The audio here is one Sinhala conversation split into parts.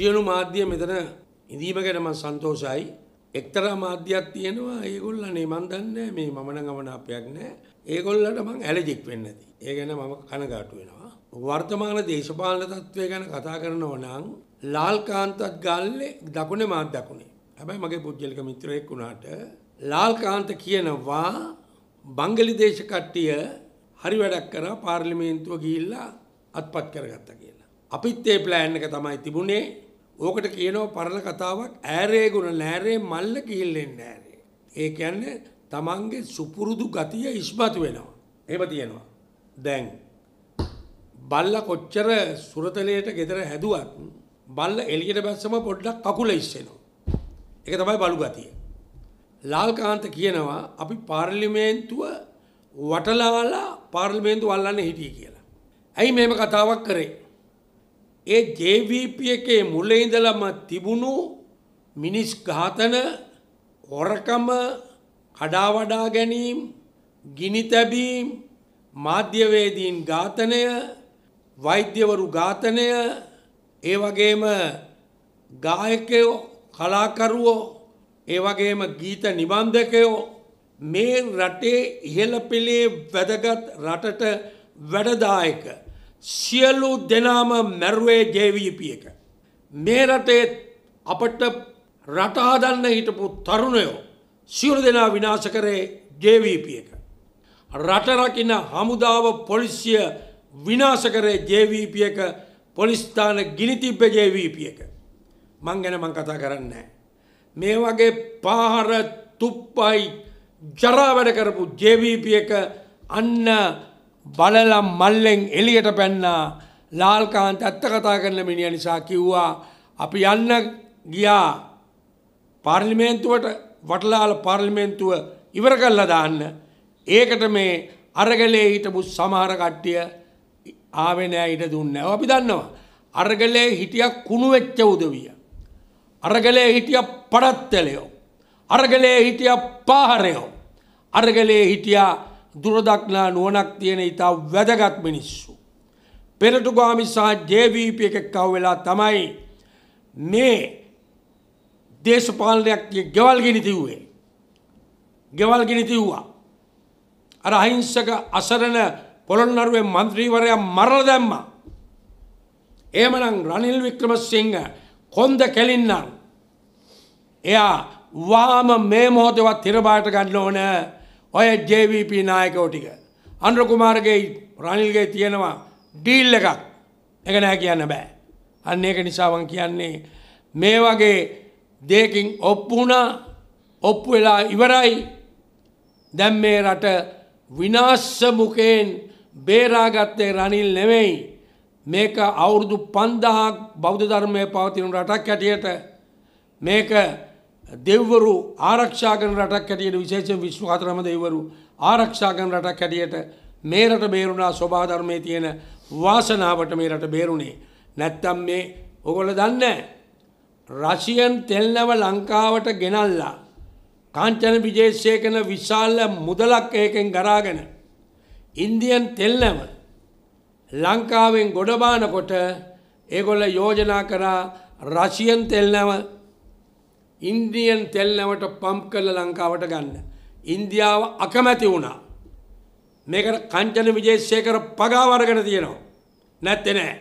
සියලු මාධ්‍ය මෙතන ඉඳීම ගැන මම සන්තෝෂයි. එක්තරා මාධ්‍යයක් තියෙනවා ඒගොල්ලනේ මන් දන්නේ මේ මම නම් ගමනාපයක් නැහැ. ඒගොල්ලන්ට මං ඇලර්ජික් වෙන්නේ නැති. ඒ ගැන මම කනගාටු වෙනවා. වර්තමාන දේශපාලන තත්ත්වය ගැන කතා කරනවා නම් ලාල් කාන්තත් ගාල්ලේ දකුණේ මාත් දකුණේ. හැබැයි මගේ පුද්ගලික මිත්‍රයෙක් වුණාට ලාල් කාන්ත කියනවා බංගලි දේශ කට්ටිය හරි වැඩක් කරා පාර්ලිමේන්තුව ගිහිල්ලා අත්පත් කරගත්තා කියලා. අපිත් ඒ ප්ලෑන් එක තමයි තිබුණේ. ඕකට කියනවා පරණ කතාවක් ඈරේ ගුණ නෑරේ මල්ල කිහිල්ලෙන් නෑරේ. ඒ කියන්නේ තමන්ගේ සුපුරුදු ගතිය ඉස්මතු වෙනවා. එහෙම තියෙනවා. දැන් බල්ල කොච්චර සුරතලයට ගෙදර හැදුවත් බල්ල එළියට බැස්සම පොඩ්ඩක් කකුල ඉස්සෙනවා. ඒක තමයි බලු ගතිය. ලාල්කාන්ත කියනවා අපි පාර්ලිමේන්තුව වටලාලා පාර්ලිමේන්තු අල්ලන්න හිටිය කියලා. ඇයි මෙම කතාවක් කරේ. ඒ ජේවීප එකේ මුල ඉඳලම තිබුණු මිනිස් ඝාතන හොරකම කඩාවඩා ගැනීම් ගිනි තැබීම් මාධ්‍යවේදීන් ඝාතනය වෛද්‍යවරු ඝාතනය ඒ වගේම ගායකයෝ කලාකරුවෝ ඒ වගේම ගීත නිබන්ධකයෝ මේ රටේ ඉහළ පෙළේ වැදගත් රටට වැඩදායක. සියලු දෙනාම මැරුවේ ජේවීප එක. මේ රටේ අපට රටහදන්න හිටපු තරුණයෝ සියලු දෙනා විනාශ කරේ ජේවීප එක. රටරකින හමුදාව පොලිසිය විනාශ කරේ ජේවීප එක පොලිස්ථාන ගිනිතිබ්බ ජේවීප එක. මං ගැන මං කතා කරන්නේ. මේ වගේ පාහර තුප්පයි ජරා වැඩ කරපු ජේවීප එක අන්න බලලම් මල්ලෙන් එලියට පැන්නා. ලාල්කාන්ත ඇත්ත කතා කරන මිනිිය නිසා කිව්වා අපි යන්න ගියා. පාර්ලිමේන්තුවට වටලාල පාර්ලිමේන්තුව ඉවර කල්ල දාන්න. ඒකට මේ අරගලේ හිටපු සමහර කට්ටිය ආවෙනෑ ඉට දුන්න අපි දන්නවා. අරගලේ හිටිය කුණු වෙච්ච උදවිය. අරගලේ හිටිය පඩත්තලයෝ අරගලේ හිටිය පාහරයෝ. අරගලේ හිටියා දුරදක්නා නුවනක් තියෙන ඉතා වැදගත් මිනිස්සු. පෙරටුගාමි සහ ජේවීප එකක් කව් වෙලා තමයි මේ දේශපාලනයක් ගෙවල් ගෙන තිව්වේ. ගෙවල් ගෙන තිව්වා. අර අහිංසක අසරණ පොළොන්නරුවේ මන්ත්‍රීවරයා මරල දැම්ම. ඒමනම් රනිල් වික්‍රමසිංහ කොන්ද කෙලින්නම්. එයා වාම මේ මොහොතවත් තිරබාට ගන්න ඕන ඔය ජේවීප නායකෝ ටික. අන්ද්‍ර කුමාරගේ රනිල්ගේ තියෙනවා ඩීල් එකක් එක නෑ කියන්න බෑ. අන්න ඒක නිසාවන් කියන්නේ මේ වගේ දෙකින් ඔප්පුුණා ඔප්පු වෙලා ඉවරයි දැම් මේ රට විනාශ්‍ය මුකයෙන් බේරාගත්තේ රනිල් නෙවෙයි මේක අවුරුදු පන්දහක් බෞද්ධ ධර්මය පවතින රටක් හැටියට මේක දෙව්වරු ආරක්ෂාකන රටක් හැටියට විශේෂ විශ්වාතරම දෙවරු ආරක්ෂාකන රටක් හැටියට මේ රට බේරුණා ස්වභාධර්මය තියෙන වාසනාවට මේ රට බේරුණේ. නැත්තම් මේ ඔගොල දන්න රශියන් තෙල්නව ලංකාවට ගෙනල්ලා කාංචන විජේශයකන විශාල්ල මුදලක් ඒකෙන් ගරාගෙන ඉන්දියන් තෙල්නම ලංකාවෙන් ගොඩබානකොට ඒගොල්ල යෝජනා කරා රශියන් තෙල්නව ඉන්දියන් තෙල්නවට පම්ප් කල්ල ලංකාවට ගන්න. ඉන්දියාව අකමැති වුණා. මේකට කංචන විජේශයකර පගාවරගෙන තියෙනවා. නැත්තෙ නෑ.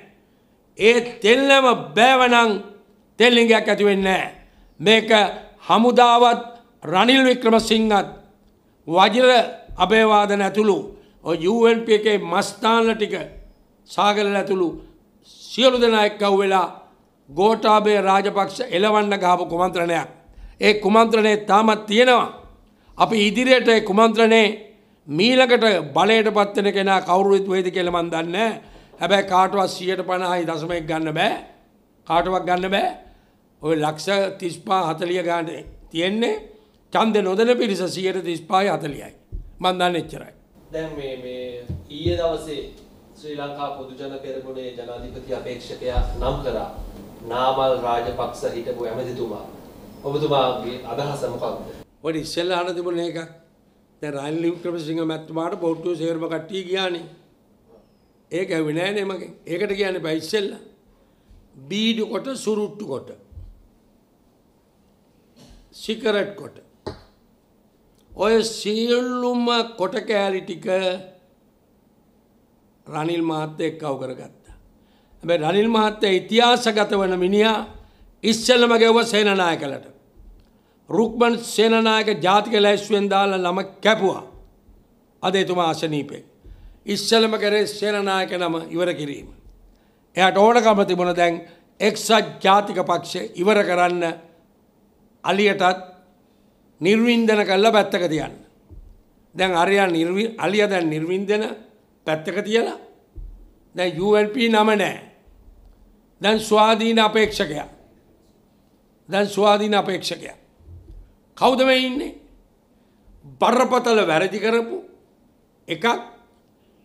ඒ තෙල්නම බෑවනං තෙල්ලිංගයක් ඇතිවෙන්නේ. මේක හමුදාවත් රනිල් වික්‍රම සිංහත් වජර අභේවාදන ඇතුළු UNP එකේ මස්ථාන ටික සාගල ඇතුළු සියලු දෙනා එක්කව් වෙලා ගෝටාබේ රාජපක්ෂ එලවන්න ගාපු කුමන්ත්‍රණයක්. ඒ කුමන්ත්‍රණය තාමත් තියෙනවා. අපි ඉදිරියට කුමන්ත්‍රණය මීලකට බලයට පත්වෙන කෙනා කවුරුත් වේද කෙළමන් දන්න හැබැයි කාටවත් සියට පණහයි දසමයක් ගන්න බෑ කාටවක් ගන්න බෑ ඔය ලක්ෂ තිස්පා හතලිය ගාන තියෙන්නේ චන්ද නොදන පිරිස සියට තිස්පායි හතලියයි මන්දන්න එච්චරයි. දැන් මේ මේ ඊයේ දවසේ ශ්‍රී ලංකා පොදුජන පෙරමුණේ ජනාධිපති අපේක්ෂකයා නම් කරා නාමල් රාජපක්ෂ හිටපු ඇමතිතුමා. ඔබතුමාගේ අදහස මොකක්ද? ඔය ඉස්සෙල්ලා අහන තිබුණ එක දැන් රනිල් වික්‍රමසිංහ මැතිතුමාට බෞද්ධ සේරම කට්ටිය ගියානේ. ඒක ඇහුවේ නෑනේ මගෙන්. ඒකට කියන්නේ බෑ ඉස්සෙල්ලා. බීඩු කොට සුරුට්ටු කොට සිකරට් කොට ඔය සියල්ලුම කොට කෑලි ටික රනිල් මහත්තය එක්කව කරගත්තා. හැබැයි රනිල් මහත්තය ඉතිහාසගත වන මිනිහා ඉස්සෙල්ලම ගෙව්ව සේනනායකලට. රුක්මන් සේනනායක ජාතික ලැස්ුවෙන් දාලා නම කැපුවා. අද එතුමා අසනීපේ. ඉස්සලම කරේ සේනනායක නම ඉවර කිරීම. එයට ඕනකම තිබුණ දැන් එක්සත් ජාතික පක්ෂ ඉවර කරන්න අලියටත් නිර්වින්දන කල්ල පැත්තක තියන්න. දැන් අරයා අලිය දැන් නිර්වින්දන පැත්තක තියලා දැන් UNP නම නෑ. දැන් ස්වාධීන අපේක්ෂකයා. දැන් ස්වාධීන අපේක්ෂකයා. කෞුද මේ ඉන්නේ. බරපතල වැරදි කරපු එකක්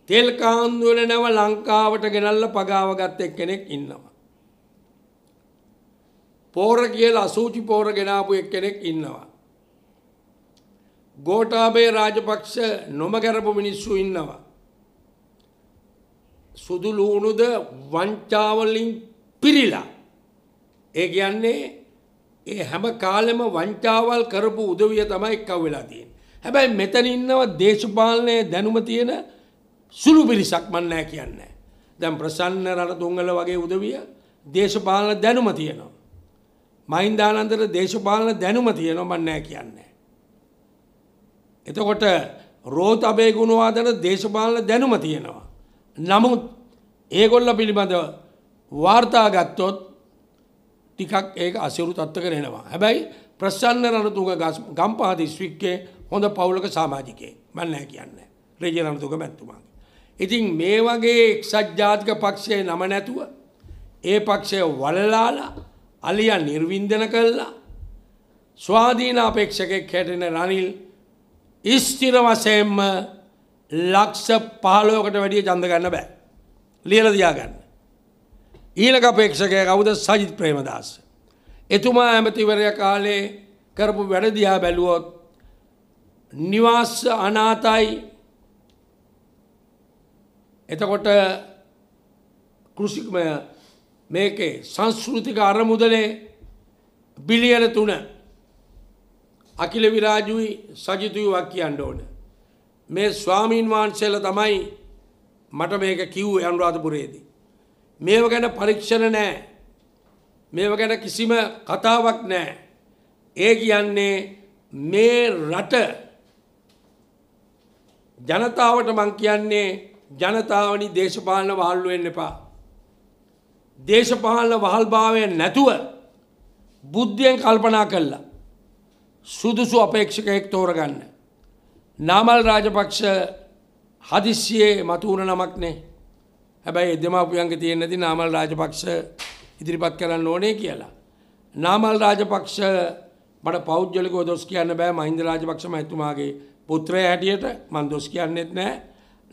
තෙල් කාන්දුවල නැව ලංකාවට ගෙනල්ල පගාව ගත්ත එක් කෙනෙක් ඉන්නවා. පෝර කියල අසූචි පෝර ගෙනාපු එක් කෙනෙක් ඉන්නවා. ගෝටාබේ රාජපක්ෂ නොමගැරපු මිනිස්සු ඉන්නවා. සුදුලූුණුද වංචාවලින් පිරිලා. ඒ කියන්නේ ඒ හැම කාලෙම වංචාවල් කරපු උදවිය තමයි එක්කව වෙලා තියෙන. හැබැයි මෙතන ඉන්නව දේශපාලනය දැනුම තියෙන සුළු පිරිසක් මන්නෑ කියන්න. දැම් ප්‍රසන්න රට තුංගල වගේ උදවිය දේශපාලන දැනුම තියෙනවා. මහින්දානන්තර දේශපාලන දැනුම තියෙනවා මන්නෑ කියන්නේ. එතකොට රෝත අබේ ගුණවාදන දේශපාලන දැනුම තියෙනවා. නමුත් ඒගොල්ල පිළිබඳව වාර්තා ගත්තොත් ටිකක් ඒක අසිරු තත්ව කරෙනවා. හැබැයි ප්‍රසන්න රණතුක ගම්පා දිස්වික්කේ හොඳ පවුලක සාමාජිකය මන්නෑ කියන්න රේජ රණතුක මැත්තුමාගේ. ඉතින් මේ වගේ එක්සත් ජාතික පක්ෂය නම නැතුව ඒ පක්ෂය වලලාලා අලිය නිර්වින්දන කල්ලා ස්වාධීන අපේක්ෂකෙක් හැටෙන රනිල් ස්තිර වසයෙන්ම ලක්ෂ පහලෝකට වැඩිය චන්ද ගන්න බෑ. ලියල දයාගන්න. ඊලක අපේක්ෂකය කවුද සජිත් ප්‍රේමදාස. එතුමා ඇමතිවරය කාලේ කරපු වැඩදිහා බැලුවොත් නිවාස අනාතයි එතකොට කෘෂිකමය මේකේ සංස්කෘතික අරමුදලේ බිලියන තුන අකිල විරාජුයි සජිතුයි වක් කියන්න ඕන. මේ ස්වාමීන් වහන්සේල තමයි මට මේක කිව් අනුරාධපුරේදී. මේව ගැන පරීක්ෂණ නෑ මේව ගැන කිසිම කතාවක් නෑ. ඒ කියන්නේ මේ රට ජනතාවට මං කියන්නේ ජනතාවනි දේශපාලන වහල්ලුවෙන් එපා. දේශපාලන වහල්භාවය නැතුව බුද්ධියෙන් කල්පනා කල්ලා. සුදුසු අපේක්ෂකයෙක් තෝරගන්න. නාමල් රාජපක්ෂ හදිස්සියේ මතුවන නමක්නේ හැබැයි දෙමාපියන්ගේ තියෙන නැති නාමල් රාජපක්ෂ ඉදිරිපත් කරන්න ඕනේ කියලා. නාමල් රාජපක්ෂ මට පෞද්ගලිකව දොස් කියන්න බෑ මහින්ද රාජපක්ෂ මැතුමාගේ පුත්‍රය හැටියට මන් දොස් කියන්නෙත් නෑ.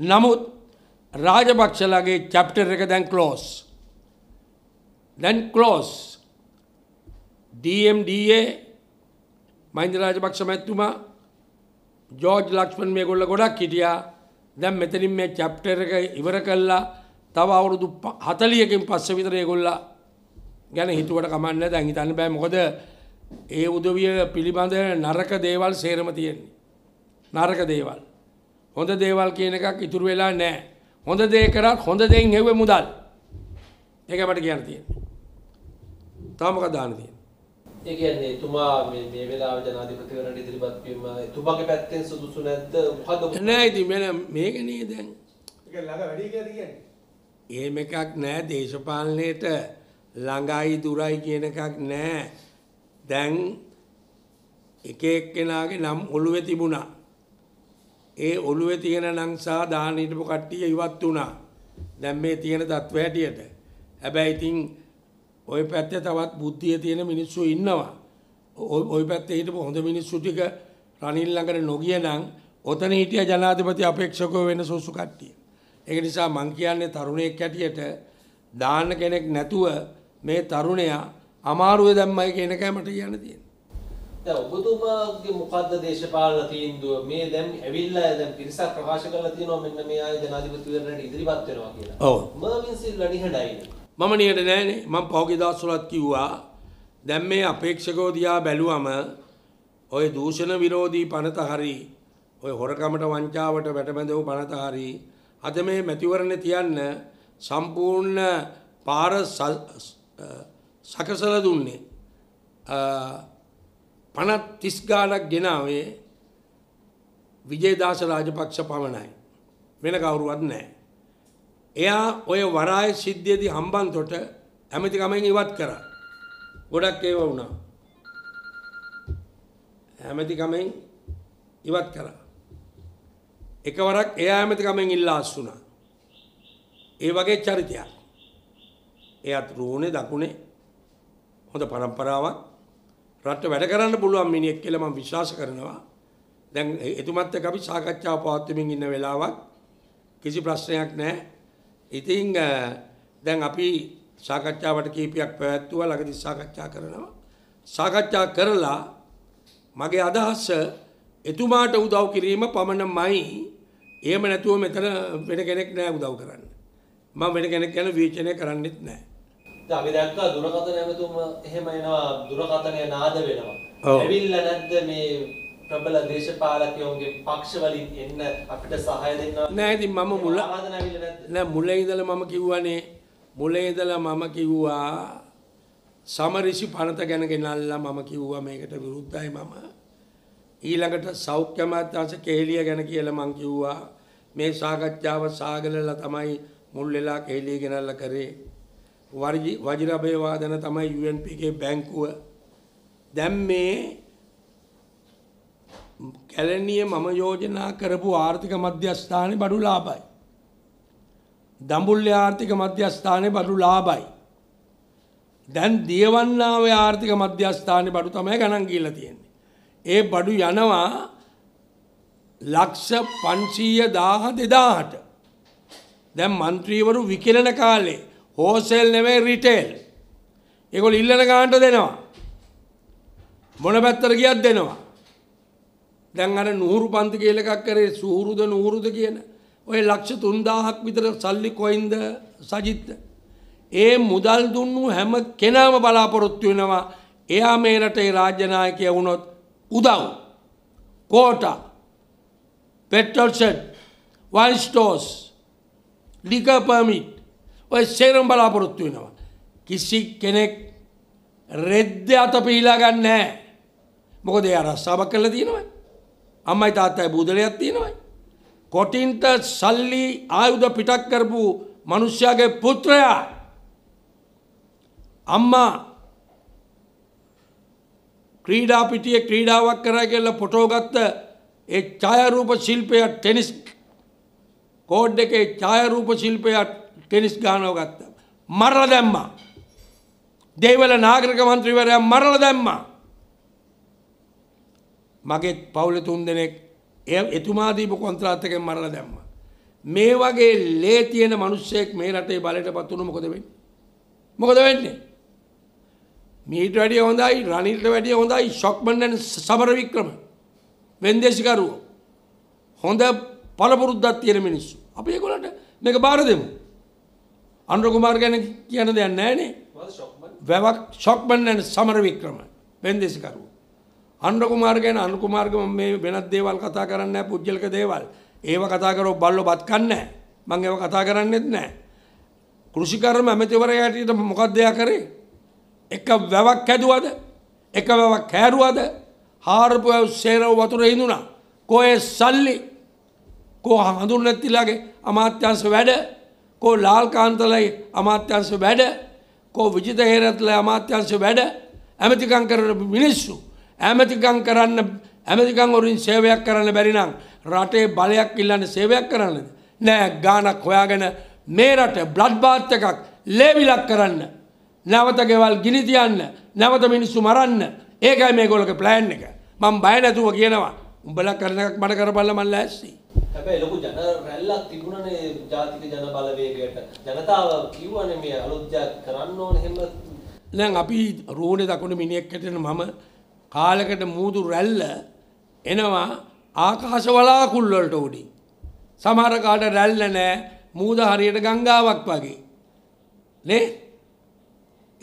නමුත් රාජපක්ෂලගේ චැප්ටර් එක දැන් කලෝස්. දැන් කලෝස් DMDA මහින්ද රාජපක්ෂ මැත්තුමා ජෝර්ජ් ලක්ෂ්මන් මේ ගොල්ල ගොඩක් හිටියා දැන් මෙතනින් මේ චැප්ටර් එක ඉවර කල්ලා තව අවුරුදු හතලියකින් පස්ස විතර ඒගොල්ලා ගැන හිතුවට කමන්න දැන් හිතන්න බෑ මොකද ඒ උදවිය පිළිබඳ නරක දේවල් සේරම තියෙන්නේ. නරක දේවල්. හොඳ දේවල් කියන එකක් ඉතුරු වෙලා නෑ. හොඳ දේ කරත් හොඳ දෙයින් හෙව මුදල්. ඒක මට කියන්න තියෙන. තාමක දාන තියෙන. ඒ කියන්නේ එතුමා මේ මේ වෙලාවේ ජනාධිපතිවරණට ඉදිරිපත් වීම එතුමාගේ පැත්තෙන් සුදුසු නැද්ද මොකද නෑ ඉතින් මෙන්න මේක නේ දැන්. ඒක ළඟ වැඩි කියලා කියන්නේ. එහෙම එකක් නෑ දේශපාලනයට ළඟයි දුරයි කියන එකක් නෑ. දැන් එක එක්කෙනාගේ නම් ඔළුවේ තිබුණා. ඒ ඔළුවේ තියෙන නම් සා දාන හිටපු කට්ටිය ඉවත් වුණා. දැන් මේ තියෙන තත්ත්වය හැටියට. හැබැයි ඉතින් ওই පැත්තේ තවත් බුද්ධිය තියෙන මිනිස්සු ඉන්නවා. ওই පැත්තේ හිටපු හොඳ මිනිස්සු ටික රනිල් ළඟට නොගිය නම් ඔතන හිටිය ජනාධිපති අපේක්ෂකව වෙන සොසු කට්ටිය. ඒක නිසා මං කියන්නේ තරුණයෙක් හැටියට දාන්න කෙනෙක් නැතුව මේ තරුණයා අමාරුවේ දැම්මයි කියන එකයි මට කියන්න තියෙන්නේ. දැන් ඔබතුමාගේ මොකද්ද දේශපාලන තීන්දුව මේ දැන් ඇවිල්ලා දැන් පිරිසක් ප්‍රකාශ කරලා තියෙනවා මෙන්න මේ ආය ජනාධිපතිවරණයට ඉදිරිපත් වෙනවා කියලා. ඔව්. මර්වින් සිල්වා නිහඬයි. මම නියට නෑනේ මං පෞගිදස්සුලත් කිව්වා දැම් මේ අපේක්ෂකෝදයා බැලුවම ඔය දූෂණ විරෝධී පනත හරි ඔය හොරකමට වංචාවට වැටබැඳව පනත හරි අද මේ මැතිවරණ තියන්න සම්පූර්ණ පාර සකසල දුන්නේ පනත් තිස්ගානක් ගෙනාවේ විජේදාස රාජපක්ෂ පමණයි වෙන කවුරුවත් නෑ. එයා ඔය වරාය සිද්ධියදි හම්බන්තොට ඇමතිකමෙන් ඉවත් කර. ගොඩක් ඒව වුණා. ඇමතිකමෙන් ඉවත් කර. එකවරක් එයා ඇමතිකමෙන් ඉල්ලාස් වුණා. ඒ වගේ චරිතයක්. එයත් රෝණේ දකුණේ හොඳ පරම්පරාවක් රට වැඩ කරන්න පුළුවන් මිනිෙක් කියල ම විශ්වාස කරනවා දැන් එතුමත් අපි සාකච්ඡාව පවත්වමින් ඉන්න වෙලාවක් කිසි ප්‍රශ්නයක් නෑ ඉතිං දැන් අපි සාකච්ඡාවට කීපයක් පැවැත්තුව ලඟදි සාකච්ඡා කරනවා. සාකච්ඡා කරලා මගේ අදහස්ස එතුමාට උදව් කිරීම පමණ ඒම නැතුව මෙතන වෙන කෙනෙක් නෑ උදව් කරන්න. ම වෙන කෙනෙක් ගැන වීචනය කරන්නෙත් නෑ. අපි දැක්කා දුරකථන ඇමතුම එහෙම එනවා දුරකථනය නාද වෙනවා. ඇවිල්ලා නැද්ද මේ ප්‍රබල දේශපාලකයෝන්ගේ පක්ෂ වලින් එන්න අපිට සහාය දෙන්න නෑ ඉතින් මම මුල? නෑ මුල ඉඳලා මම කිව්වනේ මුල ඉඳලා මම කිව්වා සමරිසි පනත ගැන ගෙනල්ලා මම කිව්වා මේකට විරුද්ධයි මම ඊළඟට සෞඛ්‍ය අමාත්‍යාංශ කේලිය ගැන කියලා මං කිව්වා මේ සාකච්ඡාව සාගලලා තමයි මුල් වෙලා කේලිය ගෙනල්ලා කරේ වර්ජි වජිරබේ වාදන තමයි UNP ගේ බැංකුව දැන් මේ කැලණිය මම යෝජනා කරපු ආර්ථික මධ්‍යස්ථානයේ බඩු ලාභයි. දඹුල්ලේ ආර්ථික මධ්‍යස්ථානයේ බඩු ලාභයි. දැන් දියවන්නාවේ ආර්ථික මධ්‍යස්ථානයේ බඩු තමයි ගණන් කියලා තියෙන්නේ. ඒ බඩු යනවා ලක්ෂ පන්සීය දාහ දෙදාහට. දැම් මන්ත්‍රීවරු විකිලන කාලේ හෝසෙල් නෙවේ රිටේල්. එකොල් ඉල්ලන ගාන්ට දෙනවා. මොන පැත්තර ගියත් දෙනවා. දැන් අර නූරු පන්ති කියලකක් කරේ සූරුද නූරුද කියන. ඔය ලක්ෂ තුන්දාහක් විතර සල්ලි කොයින්ද සජිත්ත. ඒ මුදල් දුන්නු හැම කෙනාම බලාපොරොත්තු වෙනවා එයා මේ රටේ රාජ්‍යනායකය වුණොත් උදව් කෝට පෙටල්සෙට් වයිස්ටෝස් ලික පමිට් ඔය සේරම් බලාපොරොත්තු වෙනවා. කිසි කෙනෙක් රෙද්ද අත පිහිලා ගන්න නෑ මොකද එයා රස්සාාවක් කල තියෙනවා අම්මයි තාත්තයි බුදලයක් තියෙනවයි. කොටින්ට සල්ලි ආයුධ පිටක් කරපු මනුෂ්‍යයාගේ පුත්‍රයා අම්මා ක්‍රීඩා පිටිය ක්‍රීඩාවක් කර කියල පොටෝගත්ත ඒ ඡායරූප ශිල්පයක් ටෙනිස් කෝඩ් එක ඡායරූප ශිල්පයක් ටෙනිස් ගානව ගත්ත. මරල දැම්මා. දේවල නාගරික මන්ත්‍රීවරයා මරල දැම්මා. මගෙත් පවුල තුන් දෙනෙක් එය එතුමාදීප කොන්ත්‍රාත්තකෙන් මරල දැම්ම. මේ වගේ ලේ තියෙන මනුස්සයෙක් මේ රටේ බලට පත්වුණු මොකද වෙන්න. මොකද වෙන්නේ. මීට වැඩිය හොඳයි රනිල්ට වැඩිය හොඳයි ශොක්බන්ඩන් සමර වික්‍රම. වෙන්දේශිකරුව හොඳ පලපුරුද්දත් තියෙන මිනිස්සු. අපි ගොලට මේක බාර දෙමු. අන්ුකුමාර් ගැන කියන දෙයක් ෂොක්මන්? වැවක් ශොක්බන්ඩන් සමර වික්‍රම. වෙන්දේශිකරුව අන්ඩකුමාර ගැන අනුකුමාර්ගම මේ වෙනත් දේවල් කතා කරන්න පුද්ගලක දේවල්. ඒව කතා කරෝ බල්ලො බත් කන්න මං ඒව කතා කරන්නෙත් නෑ කෘෂිකර්ම ඇමතිවරයටට මොකක් දෙයක් කරේ එක වැවක් හැදුවද? එක වැවක් කෑරුවද හාරපු සේරව වතුර හිඳුනා කොය සල්ලි? කෝ හඳුන් නැත්තිලාගේ අමාත්‍යංශ වැඩ? කෝ ලාල්කාන්තලයි අමාත්‍යංශ වැඩ? කෝ විජිත හේරත්ල අමාත්‍යංශ වැඩ? ඇමතිකං කරන මිනිස්සු? ඇමතිකං කරන්න ඇමතිකං ඔරින් සේවයක් කරන්න බැරිනම් රටේ බලයක් ඉල්ලන්න සේවයක් කරන්න නෑ ගානක් හොයාගෙන මේ රට බ්ලඩ් බාත් එකක් ලේවිලක් කරන්න. නැවත ගෙවල් ගිනිතියන්න නැවත මිනිස්සු මරන්න ඒකයි මේ ගොලක ප්ලෑන් එක මං බය නැතුව කියනවා උඹල කරන එකක් මට කරපල්ල මල්ල ඇස්සි හැබැයි ලොකු ජන රැල්ලක් තිබුණනේ ජාතික ජන බලවේගයට. ජනතාව කිව්වනේ මේ අලුත් දෙයක් කරන්න ඕන එහෙම දැන් අපි රෝණේ දකුණු මිනිහෙක් හැටියට මම කාලෙකට මූදු රැල්ල එනවා ආකාශ වලාකුළු වලට උඩින්. සමහර කාට රැල්ල නෑ මූද හරියට ගංගාවක් වගේ. නේ?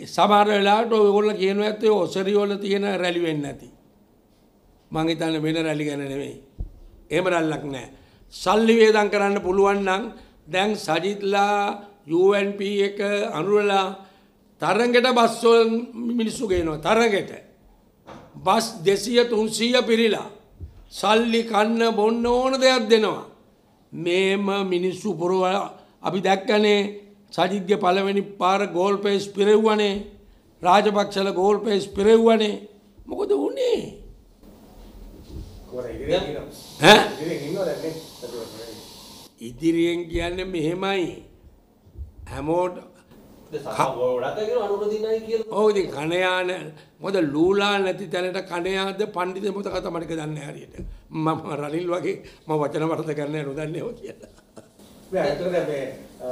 සමහර වෙලාවට ඔයගොල්ලෝ කියනවා ඇත්තේ ඔසරි වල තියෙන රැලි වෙන්නේ නැති. මං හිතන්නේ වෙන රැලි ගැන නෙමෙයි. එහෙම රැල්ලක් නැහැ. සල්ලි වේදම් කරන්න පුළුවන් නම් දැන් සජිත්ලා UNP එක අනුරලා තරඟට බස් වල මිනිස්සු ගේනවා තරඟට. බස් 200 300 පිරිලා සල්ලි කන්න බොන්න ඕන දෙයක් දෙනවා. මේම මිනිස්සු පුරව අපි දැක්කනේ සජිත්ගේ පළවෙනි පාර ගෝල් පේස් පිරෙව්වනේ. රාජපක්ෂල ගෝල් පේස් පිරෙව්වනේ. මොකද වුණේ. ඉදිරියෙන් කියන්නේ මෙහෙමයි. හැමෝට ඉතින් කණයාන මොකද ලූලා නැති තැනට කණයාද පණ්ඩිත මොකද කතා මට දන්නේ හරියට? මම රනිල් වගේ මම වචන වර්ධ කරන්න නොදන්නේ ඔය කියලා මේ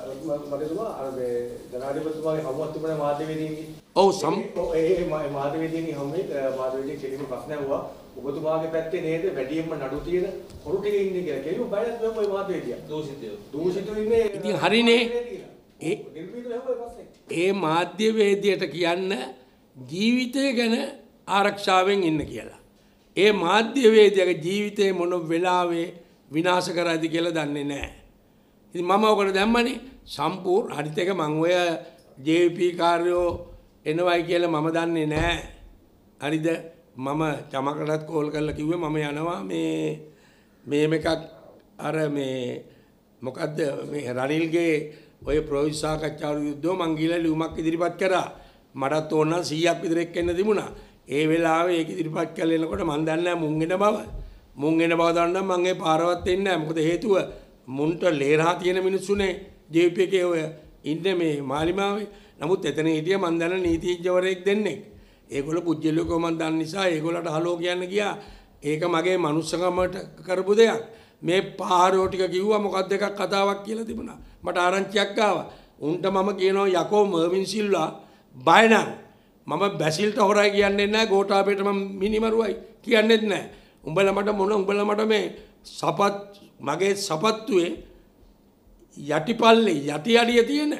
ඇත්තට දැන් මේ මට තුමා අර මේ ජනාධිපතිතුමාගේ හමුවක් තිබුණා මාධ්‍යවේදීන්ගේ. ඔව් සම් ඒ මාධ්‍යවේදීන්ගේ හමුවේ මාධ්‍යවේදී කෙලිම ප්‍රශ්න ඇහුවා. ඔබතුමාගේ පැත්තේ නේද වැඩියෙන්ම නඩු තියෙන හොරු ටික ඉන්නේ කියලා. කෙලිම බයත් වෙම ওই මාධ්‍යවේදියා. දූෂිතයෝ දූෂිතව ඉන්නේ ඉතින් හරිනේ. ඒ-. ඒ මාධ්‍යවේදයට කියන්න ජීවිතය ගැන ආරක්ෂාවෙන් ඉන්න කියලා. ඒ මාධ්‍යවේදයක ජීවිතය මොන වෙලාවේ විනාශ කරයිද කියලා දන්නේ නැහැ. ඉතින් මම ඔකට දැම්මනේ සම්පූර්ණ අනිත් එක මං ඔය JP කාර්යෝ එනවයි කියලා මම දන්නේ නැහැ. හරිද? මම චමකටත් කෝල් කරලා කිව්වේ මම යනවා මේ මේම එකක් අර මේ මොකද්ද මේ රනිල්ගේ ඔය ප්‍රොවිස් සාකච්ඡාවල යුද්ධව මං ගිහලා ලියුමක් ඉදිරිපත් කරා. මටත් ඕන නම් 100ක් විතර එක්කෙන්න තිබුණා. ඒ වෙලාවේ ඒක ඉදිරිපත් කරලා එනකොට මං දන්නේ නැහැ මුන් එන බව. මුන් එන බව දන්නම් මං ඒ පාරවත් එන්නේ නැහැ. මොකද හේතුව මුන්ට ලේරහා තියෙන මිනිස්සුනේ JP එකේ ඔය ඉන්නේ මේ මාලිමාවේ. නමුත් එතන හිටිය මං දන්න නීතිඥවරයෙක් දෙන්නෙක්. ඒගොල්ලෝ පුජ්‍යලකෝ මං දන්න නිසා ඒගොල්ලන්ට හලෝ කියන්න ගියා. ඒක මගේ මනුස්සකමට කරපු දෙයක්. මේ පාරෝ ටික කිව්වා මොකක්ද එකක් කතාවක් කියලා තිබුණා. මට ආරංචියක් ආවා. උන්ට මම කියනවා යකෝ මර්වින් සිල්වා බය නම් මම බැසිල්ට හොරයි කියන්නේ නැහැ ගෝඨාපේට මම මිනිමරුවයි කියන්නේත් නැහැ. උඹලා මට මොන උඹලා මට මේ සපත් මගේ සපත්තුවේ යටිපල්ලේ යටි අඩිය තියෙන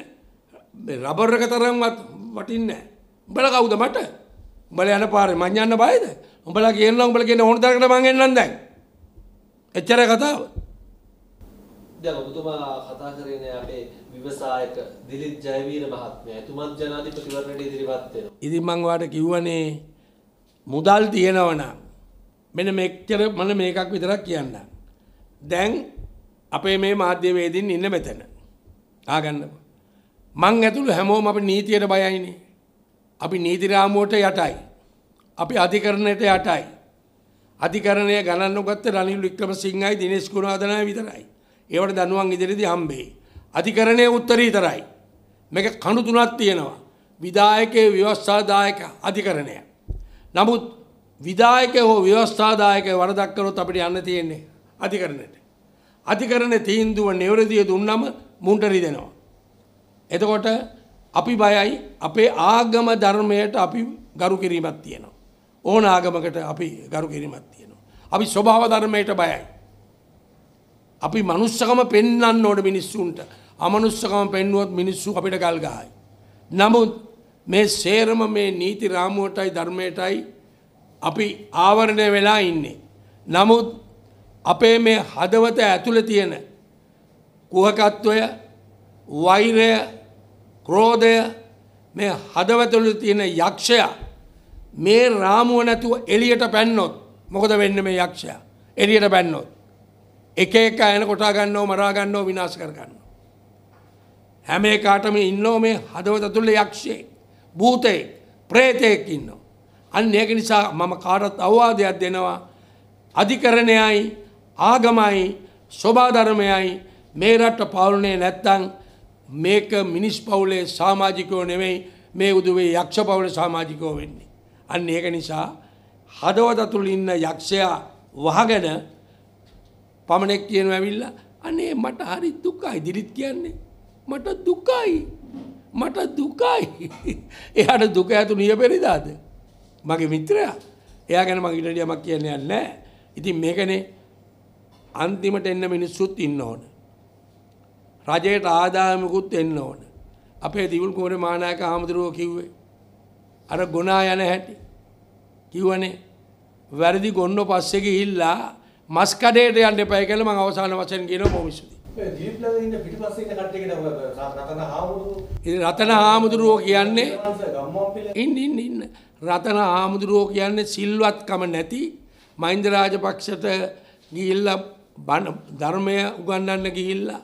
රබර් එක තරම්වත් වටින්නේ. උඹලා කවුද මට? උඹලා යන පාරේ මං යන්න බයද? උඹලා කියනවා උඹලා කියන ඕන තරකට මං එන්නම් දැන්. එච්චර කතාව. දැන් ඔබතුමා කතා කරන්නේ අපේ විවසායක දිලිත් ජයවීර මහත්මයා. එතුමත් ජනාධිපතිවරණයට ඉදිරිපත් වෙනවා. ඉතින් මං වාට කිව්වනේ මුදල් තියෙනවනම් මෙන්න මෙච්චර මම මේකක් විතරක් කියන්න. දැන් අපේ මේ මාධ්‍යවේදීන් ඉන්න මෙතන. ආගන්න. මං ඇතුළු හැමෝම අපි නීතියට බයයිනේ. අපි නීති රාමුවට යටයි. අපි අධිකරණයට යටයි. අධිකරණය ගණන් නොගත්ත රනිල් වික්‍රමසිංහයි දිනේශ් ගුණවර්ධනයි විතරයි. ඒවට දනුවන් ඉදිරියේදී හම්බෙයි. අධිකරණයේ උත්තරීතරයි. මේක කණු තුනක් තියෙනවා. විධායකයේ ව්‍යවස්ථාදායක අධිකරණය. නමුත් විධායක හෝ ව්‍යවස්ථාදායක වරදක් කරොත් අපිට යන්න තියෙන්නේ අධිකරණයට. අධිකරණ තීන්දුව නිවැරදිව දුන්නම මුන්ට රිදෙනවා. එතකොට අපි බයයි අපේ ආගම ධර්මයට අපි ගරු කිරීමක් තියෙනවා. ඕන ආගමකට අපි ගරු කිරීමක් තියෙනවා. අපි ස්වභාව ධර්මයට බයයි. අපි මනුස්සකම පෙන්වන්න ඕන මිනිස්සුන්ට. අමනුස්සකම පෙන්වුවොත් මිනිස්සු අපිට ගල් ගහයි. නමුත් මේ සේරම මේ නීති රාමුවටයි ධර්මයටයි අපි ආවරණය වෙලා ඉන්නේ. නමුත් අපේ මේ හදවත ඇතුළේ තියෙන කුහකත්වය, වෛරය, ක්‍රෝධය මේ හදවතුළ තියෙන යක්ෂයා මේ රාමුව නැතුව එළියට පැන්නොත් මොකද වෙන්නේ මේ යක්ෂයා? එළියට පැන්නොත් එක එක අයන කොටා ගන්නව මරා ගන්නව විනාශ කර ගන්නව. හැම එකාටම ඉන්නෝ මේ හදවත තුළ යක්ෂයෙක්, භූතයෙක්, ප්‍රේතයෙක් ඉන්නවා. අන්න ඒක නිසා මම කාටත් අවවාදයක් දෙනවා. අධිකරණයයි, ආගමයි, සෝබාධර්මයයි මේ රට පාලනය නැත්තම් මේක මිනිස් පවුලේ සමාජිකයෝ නෙමෙයි මේ උදුවේ යක්ෂ පවුලේ සමාජිකයෝ වෙන්නේ. අන්න ඒක නිසා හදවත තුළ ඉන්න යක්ෂයා වහගෙන පමණෙක් කියනව ඇවිල්ලා අනේ මට හරි දුකයි. දිරිත් කියන්නේ මට දුකයි මට දුකයි. එයාට දුක ඇතු නිය පෙරිදාද මගේ මිත්‍රයා. එයා ගැන මගේ ඉටඩියමක් කියන්නේ නැහැ. ඉතින් මේකනේ අන්තිමට එන්න මිනිස්සුත් ඉන්න ඕන රජයට ආදායමකුත් එන්න ඕන අපේ දිවුල් කෝර මානායක හාමුදුරුවෝ කිව්වේ. අර ගොනා යන හැටි. කිව්වනේ වැරදි ගොන්න පස්සෙක ඉල්ලා මස්කඩේට යන්න පැය කළ ම අවසාන වචන කියන පොමිසුද. දීප්ලව ඉන්න පිටිපස්සේ ඉන්න කට්ටියකට රතන හාමුදුරුවෝ කියන්නේ ඉන්න ඉන්න ඉන්න රතන හාමුදුරුවෝ කියන්නේ සිල්වත්කම නැති මයින්ද රාජපක්ෂට ගිහිල්ල බණ ධර්මය උගන්නන්න ගිහිල්ලා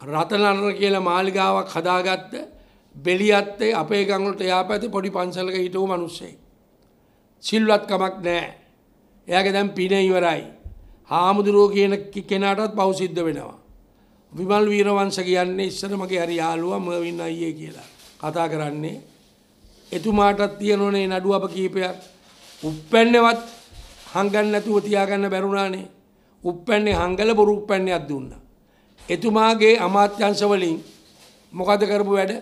රතනරර කියලා මාලිගාවක් හදාගත්ත බෙලියත්තේ අපේ ගංගලට යා පැති පොඩි පන්සලක හිටවූ මනුස්සේ. සිල්වත්කමක් නෑ එයාගේ දැම් පින ඉවරයි. හාමුදුරුවෝ කියන කෙනාටත් පවසිද්ධ වෙනවා. විමල් වීරවංශ කියන්නේ ඉස්සර මගේ හරි යාළුව මවින්න අයියේ කියලා කතා කරන්නේ එතුමාටත් තියනොනේ නඩු අප කීපයක් උප්පැන්නෙවත් හංගන්න නැතුව තියාගන්න බැරුණානේ උප්පැන්නේ හංගල බොරු උප්පැන්නේ අත් දුන්න. එතුමාගේ අමාත්‍යංශවලින් මොකද කරපු වැඩ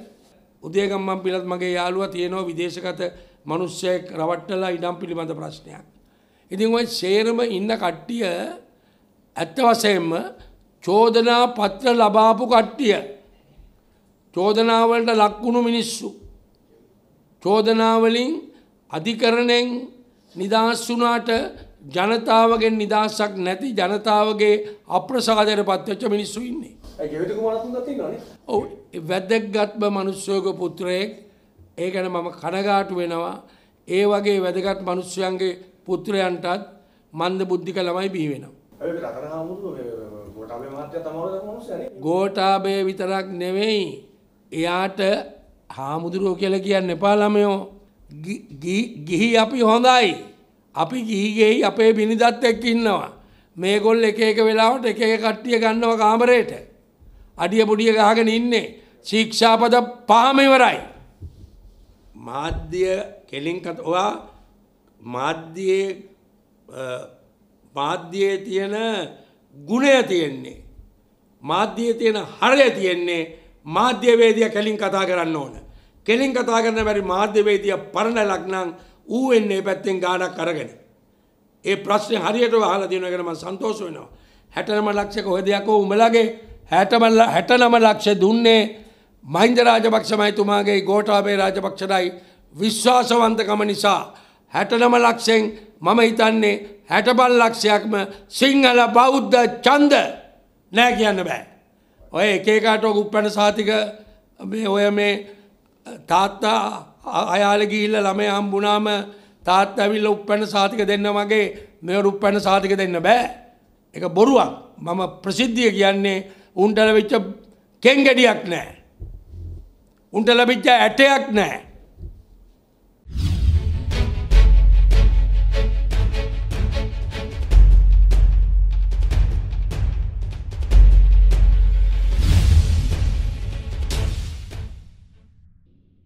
උදේගම්මන් පිළත් මගේ යාළුව තියෙනවා විදේශගත මනුෂ්‍යයෙක් රවට්ටලා ඉඩම් පිළිබඳ ප්‍රශ්නයක්. ඉතින් ඔය සේරම ඉන්න කට්ටිය ඇත්ත වසයෙන්ම චෝදනා පත්‍ර ලබාපු කට්ටිය චෝදනාවලට ලක්වුණු මිනිස්සු. චෝදනාවලින් අධිකරණයෙන් නිදහස් වුනාට ජනතාවගෙන් නිදහසක් නැති ජනතාවගේ අප්‍රසාදයට පත්වෙච්ච මිනිස්සු ඉන්නේ. ඔව්. වැදගත්ම මනුස්්‍යයෝග පුත්‍රයෙක්. ඒ ගැන මම කනගාටු වෙනවා. ඒ වගේ වැදගත් මනුස්්‍යයන්ගේ පුත්‍රයන්ටත් මන්ද බුද්ධික ළමයි බී වෙනවා. ගෝඨාභය විතරක් නෙවෙයි. එයාට හාමුදුරුවෝ කියල කියන්න එපා ළමයෝ ගිහි අපි හොඳයි. අපි ගිහිගෙයි අපේ බිනිදත් එක්ක ඉන්නවා. මේගොල් එක එක වෙලාවට එක එක කට්ටිය ගන්නව කාමරයට අඩිය පොඩිය ගහගෙන ඉන්නේ. ශික්ෂාපද පාමවරයි මාධ්‍ය කෙලින්කත ඔයා මාධ්‍යයේ මාධ්‍යයේ තියෙන ගුණය තියෙන්නේ. මාධ්‍යයේ තියෙන හරය තියෙන්නේ මාධ්‍යවේදිය කෙලින් කතා කරන්න ඕන. කෙලින් කතා කරන බැරි මාධ්‍යවේදිය පරණ ලක්නං ඌ වෙන්නේ පැත්තෙන් ගාඩක් අරගෙන. ඒ ප්‍රශ්නය හරියට හල දිනගෙනම සන්තෝස වෙනවා. හැටනම ලක්ෂක හොය දෙයක්කෝ උඹලගේ හැටමල්ල හැටනම ලක්ෂ දුන්නේ මහින්ද රාජපක්ෂමයිතුමාගේ ගෝටාබේ රාජපක්ෂරයි විශ්වාසවන්තකම නිසා හැටනම ලක්ෂෙන් මම හිතන්නේ හැටබල් ලක්ෂයක්ම සිංහල බෞද්ධ චන්ද නෑ කියන්න බෑ. ඔය එකේකාට උප්පැන සාතික මේ ඔය මේ තාත්තා අයාල ගිහිල්ල ළමය හම්බුනාම තාත් ඇවිල්ල උප්පැන සාතික දෙන්න මගේ මෙ උප්පැන සාතික දෙන්න බෑ. එක බොරුවක් මම ප්‍රසිද්ධිය කියන්නේ උන්ටල වෙච්ච කෙන්ගඩියක් නෑ. උන්ට ලබිච්ච ඇටයක් නෑ.